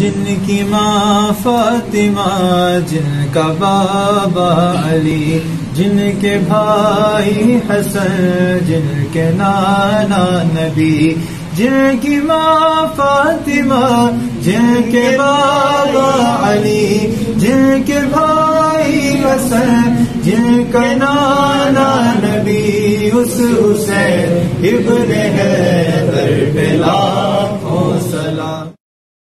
जिनकी माँ फातिमा, जिनका बाबा अली, जिनके भाई हसन, जिनके नाना नबी, जिनकी माँ फातिमा, जिनके बाबा अली, जिनके भाई हसन, जिनका नाना नबी, उस उसे इब्न है पर पे लाखों सलाम।